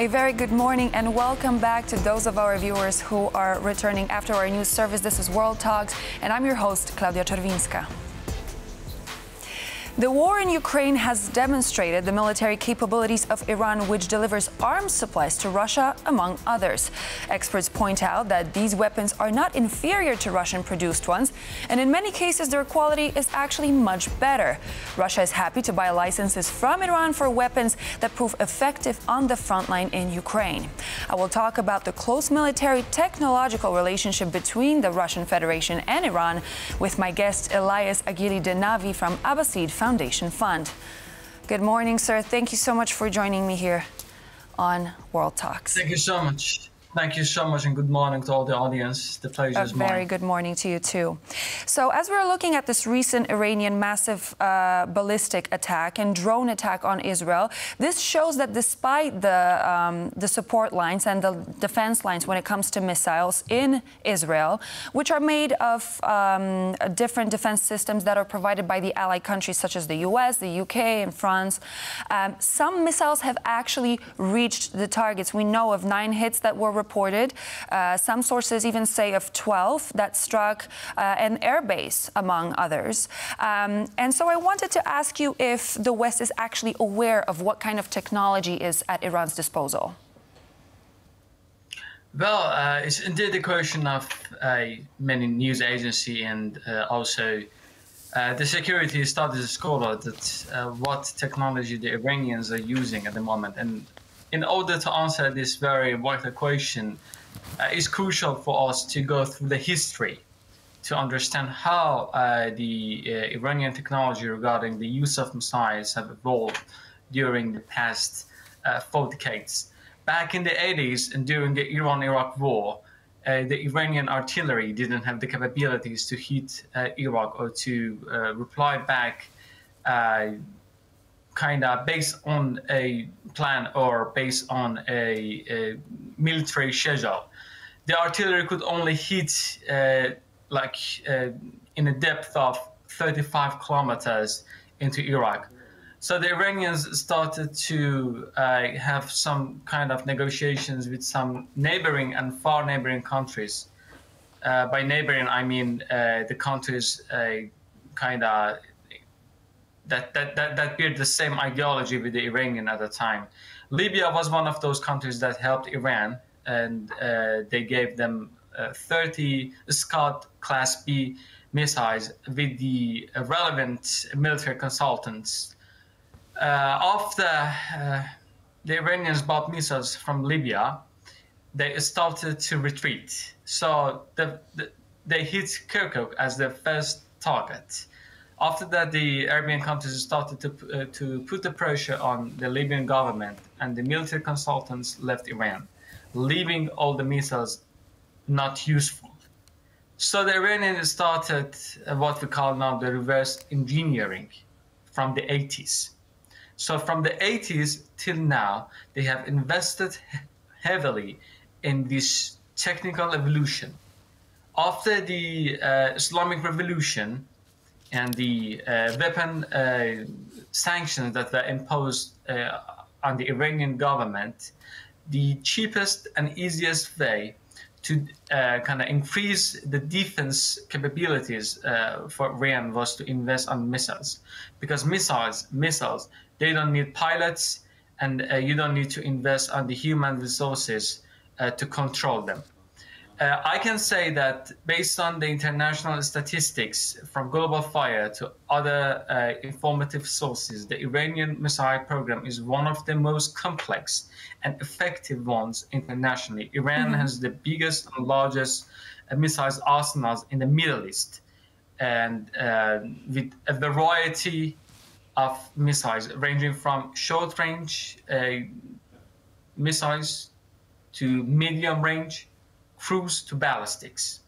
A very good morning and welcome back to those of our viewers who are returning after our news service. This is World Talks, and I'm your host, Claudia Czerwinska. The war in Ukraine has demonstrated the military capabilities of Iran, which delivers arms supplies to Russia, among others. Experts point out that these weapons are not inferior to Russian produced ones, and in many cases, their quality is actually much better. Russia is happy to buy licenses from Iran for weapons that prove effective on the front line in Ukraine. I will talk about the close military technological relationship between the Russian Federation and Iran with my guest Ellias Aghili Dehnavi from Abbasid Foundation. Foundation Fund. Good morning, sir. Thank you so much for joining me here on World Talks. Thank you so much. Thank you so much, and good morning to all the audience. The pleasure a is mine. Very good morning to you too. So, as we're looking at this recent Iranian massive uh, ballistic attack and drone attack on Israel, this shows that despite the um, the support lines and the defense lines when it comes to missiles in Israel, which are made of um, different defense systems that are provided by the allied countries such as the U.S., the U.K., and France, um, some missiles have actually reached the targets. We know of nine hits that were reported. Uh, some sources even say of 12 that struck uh, an airbase, among others. Um, and so I wanted to ask you if the West is actually aware of what kind of technology is at Iran's disposal. Well, uh, it's indeed a question of uh, many news agency and uh, also uh, the security studies scholar that what technology the Iranians are using at the moment. And in order to answer this very vital question, uh, it's crucial for us to go through the history to understand how uh, the uh, Iranian technology regarding the use of missiles have evolved during the past uh, four decades. Back in the 80s and during the Iran-Iraq war, uh, the Iranian artillery didn't have the capabilities to hit uh, Iraq or to reply back kind of based on a plan or based on a, a military schedule. The artillery could only hit uh, like uh, in a depth of 35 kilometers into Iraq. So the Iranians started to uh, have some kind of negotiations with some neighboring and far neighboring countries. Uh, by neighboring, I mean uh, the countries uh, kind of that, that, that, that bear the same ideology with the Iranian at the time. Libya was one of those countries that helped Iran, and uh, they gave them uh, 30 Scud Class B missiles with the relevant military consultants. Uh, after uh, the Iranians bought missiles from Libya, they started to retreat. So the, the, they hit Kirkuk as their first target. After that, the Arabian countries started to, uh, to put the pressure on the Libyan government, and the military consultants left Iran, leaving all the missiles not useful. So the Iranians started uh, what we call now the reverse engineering from the 80s. So from the 80s till now, they have invested heavily in this technical evolution. After the uh, Islamic Revolution, and the uh, weapon uh, sanctions that were imposed uh, on the Iranian government, the cheapest and easiest way to uh, kind of increase the defense capabilities uh, for Iran was to invest on missiles, because missiles, missiles, they don't need pilots, and uh, you don't need to invest on the human resources to control them. Uh, I can say that based on the international statistics from Global Fire to other uh, informative sources, the Iranian missile program is one of the most complex and effective ones internationally. Iran mm-hmm. has the biggest and largest uh, missiles arsenals in the Middle East, and uh, with a variety of missiles ranging from short range uh, missiles to medium range cruise to ballistics.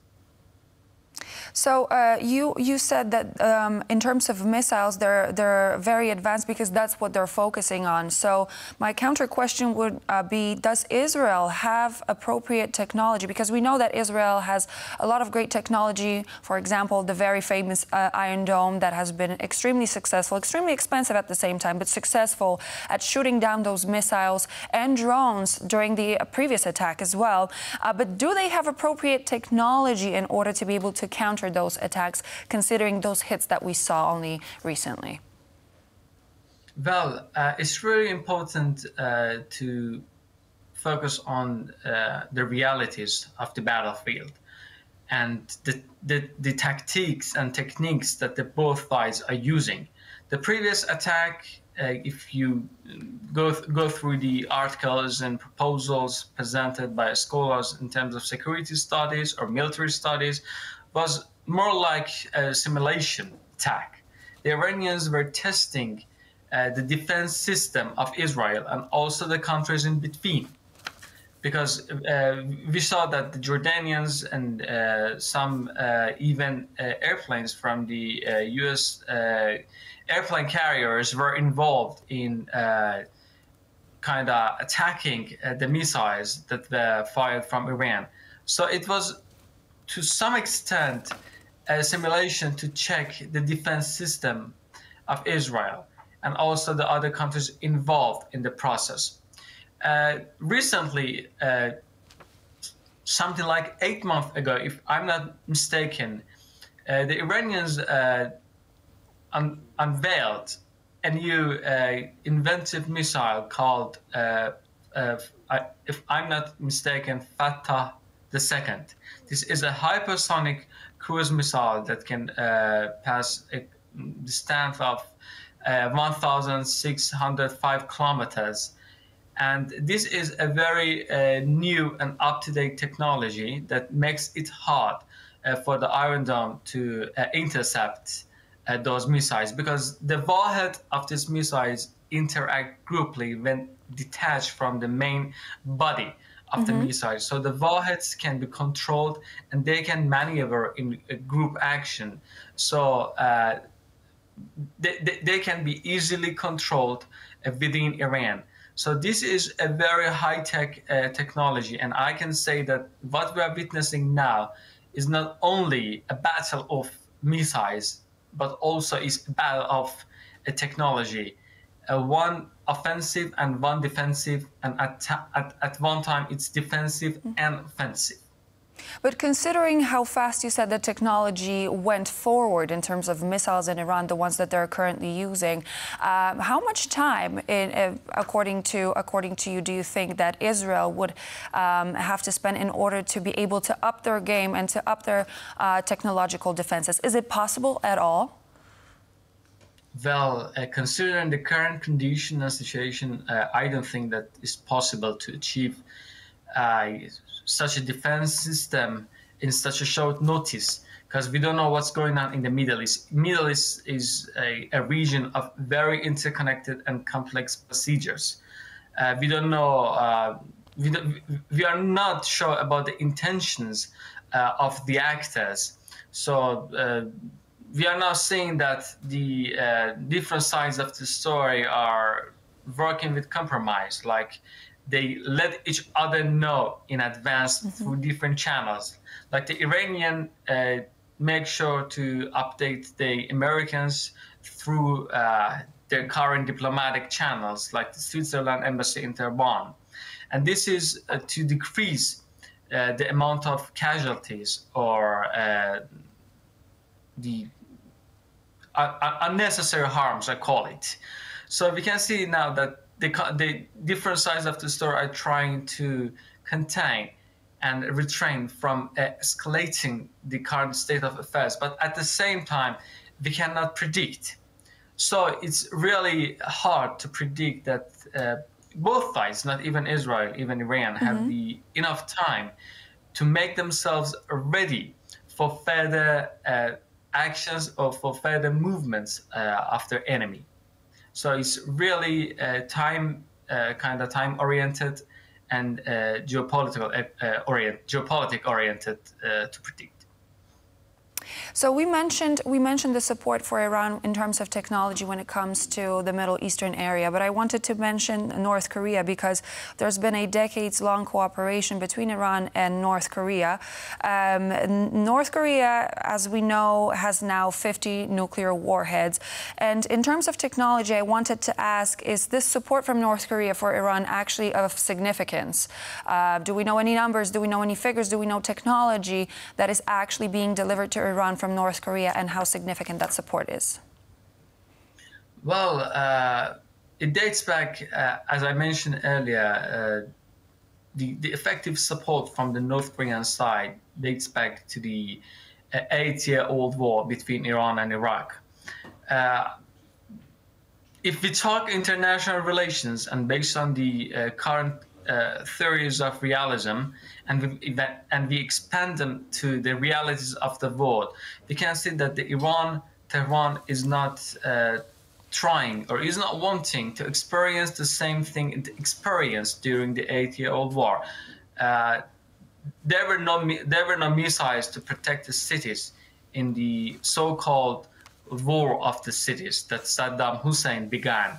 So uh, you you said that um, in terms of missiles, they're they're very advanced because that's what they're focusing on. So my counter question would uh, be: Does Israel have appropriate technology? Because we know that Israel has a lot of great technology. For example, the very famous uh, Iron Dome that has been extremely successful, extremely expensive at the same time, but successful at shooting down those missiles and drones during the previous attack as well. Uh, but do they have appropriate technology in order to be able to counter those attacks, considering those hits that we saw only recently? Well, uh, it's really important uh, to focus on uh, the realities of the battlefield and the, the, the, tactics and techniques that the both sides are using. The previous attack, uh, if you go, th- go through the articles and proposals presented by scholars in terms of security studies or military studies, was more like a simulation attack. The Iranians were testing uh, the defense system of Israel and also the countries in between. Because uh, we saw that the Jordanians and uh, some uh, even uh, airplanes from the US uh, airplane carriers were involved in kind of attacking the missiles that were fired from Iran. So it was to some extent a simulation to check the defense system of Israel and also the other countries involved in the process. Uh, recently, uh, something like eight months ago, if I'm not mistaken, uh, the Iranians uh, un- unveiled a new uh, inventive missile called, uh, if I'm not mistaken, Fattah II. This is a hypersonic cruise missile that can uh, pass a distance of uh, 1,605 kilometers. And this is a very uh, new and up-to-date technology that makes it hard uh, for the Iron Dome to uh, intercept uh, those missiles because the warhead of these missiles interact grouply when detached from the main body of mm-hmm. the missile. So the warheads can be controlled and they can maneuver in a group action. So uh, they, they, they, can be easily controlled uh, within Iran. So this is a very high-tech uh, technology, and I can say that what we are witnessing now is not only a battle of missiles, but also is a battle of a technology. Uh, one offensive and one defensive, and at, at, at one time it's defensive mm-hmm. and offensive. But considering how fast you said the technology went forward in terms of missiles in Iran, the ones that they're currently using, um, how much time, in, uh, according to according to you, do you think that Israel would um, have to spend in order to be able to up their game and to up their uh, technological defenses? Is it possible at all? Well, uh, considering the current condition and situation, uh, I don't think that it's possible to achieve uh, such a defense system in such a short notice because we don't know what's going on in the Middle East. Middle East is a, a region of very interconnected and complex procedures. Uh, we don't know. Uh, we, don't, we are not sure about the intentions uh, of the actors. So we are now seeing that the uh, different sides of the story are working with compromise like they let each other know in advance mm-hmm. through different channels like the iranian uh, make sure to update the americans through uh, their current diplomatic channels like the switzerland embassy in tehran and this is uh, to decrease uh, the amount of casualties or uh, the unnecessary harms, I call it. So we can see now that the, the different sides of the story are trying to contain and retrain from escalating the current state of affairs. But at the same time, we cannot predict. So it's really hard to predict that uh, both sides, not even Israel, even Iran, have the enough time to make themselves ready for further uh, actions or for further movements uh, after enemy. So it's really uh, time uh, kind of time oriented and geopolitical orient geopolitic oriented to predict. So we mentioned we mentioned the support for Iran in terms of technology when it comes to the Middle Eastern area, but I wanted to mention North Korea because there's been a decades-long cooperation between Iran and North Korea. Um, North Korea, as we know, has now 50 nuclear warheads, and in terms of technology, I wanted to ask: Is this support from North Korea for Iran actually of significance? Uh, do we know any numbers? Do we know any figures? Do we know technology that is actually being delivered to Iran from North Korea and how significant that support is? Well, uh, it dates back, uh, as I mentioned earlier, uh, the, the effective support from the North Korean side dates back to the uh, eight year old war between Iran and Iraq. Uh, if we talk international relations and based on the uh, current uh, theories of realism and we, and we expand them to the realities of the world, we can see that the Iran, Tehran is not uh, trying or is not wanting to experience the same thing it experienced during the eight-year-old war. Uh, there were no there were no missiles to protect the cities in the so-called war of the cities that Saddam Hussein began.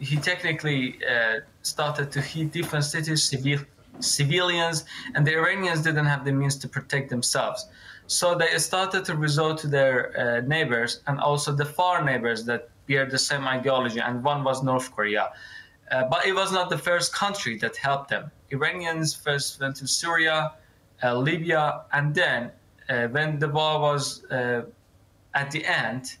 Uh, he technically uh, started to hit different cities, civil, civilians, and the Iranians didn't have the means to protect themselves. So they started to resort to their uh, neighbors and also the far neighbors that bear the same ideology, and one was North Korea. Uh, but it was not the first country that helped them. Iranians first went to Syria, uh, Libya, and then uh, when the war was uh, at the end,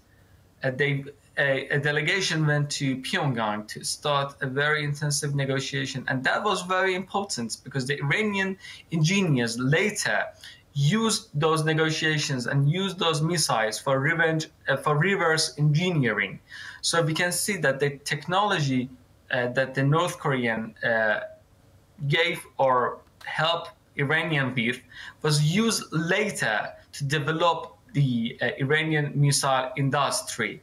they a, a, delegation went to Pyongyang to start a very intensive negotiation. And that was very important because the Iranian engineers later used those negotiations and used those missiles for revenge, uh, for reverse engineering. So we can see that the technology uh, that the North Korean uh, gave or helped Iranian with was used later to develop the uh, Iranian missile industry.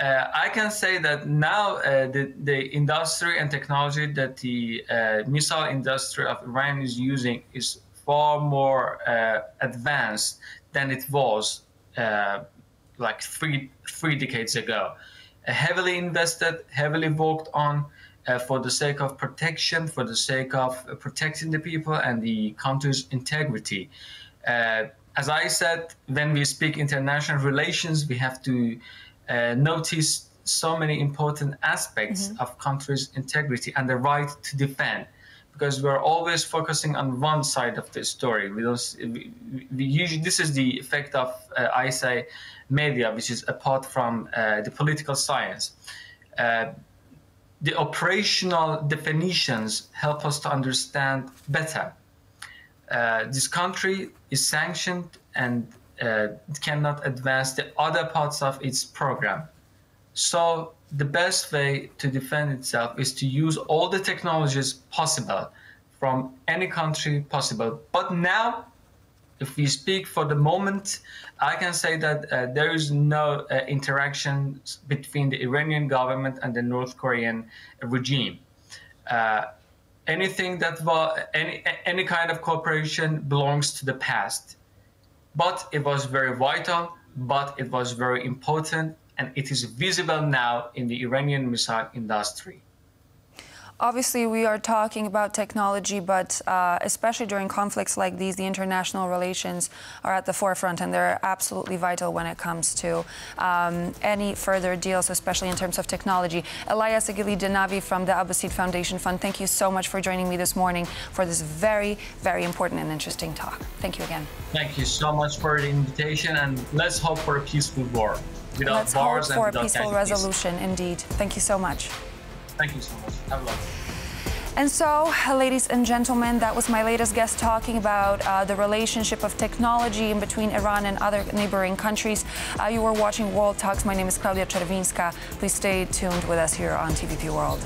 Uh, I can say that now uh, the, the industry and technology that the uh, missile industry of Iran is using is far more uh, advanced than it was uh, like three three decades ago. Uh, heavily invested, heavily worked on for the sake of protection, for the sake of protecting the people and the country's integrity. as I said, when we speak international relations, we have to uh, notice so many important aspects mm-hmm. of country's integrity and the right to defend because we're always focusing on one side of the story. We don't we, we usually this is the effect of uh, i say media which is apart from uh, the political science. Uh, the operational definitions help us to understand better. Uh, this country is sanctioned and uh, cannot advance the other parts of its program. So the best way to defend itself is to use all the technologies possible from any country possible. But now, if we speak for the moment, I can say that uh, there is no uh, interaction between the Iranian government and the North Korean regime. Uh, anything that was any any kind of cooperation belongs to the past but it was very vital, but it was very important, and it is visible now in the Iranian missile industry. Obviously, we are talking about technology, but uh, especially during conflicts like these, the international relations are at the forefront, and they're absolutely vital when it comes to um, any further deals, especially in terms of technology. Ellias Aghili Dehnavi from the Abbasid Foundation Fund, thank you so much for joining me this morning for this very, very important and interesting talk. Thank you again. Thank you so much for the invitation, and let's hope for a peaceful war. Without let's hope for a peaceful resolution, indeed. Thank you so much. Thank you so much. Have a lovely and so, ladies and gentlemen, that was my latest guest talking about uh, the relationship of technology in between Iran and other neighboring countries. Uh, you were watching World Talks. My name is Claudia Czerwinska. Please stay tuned with us here on TVP World.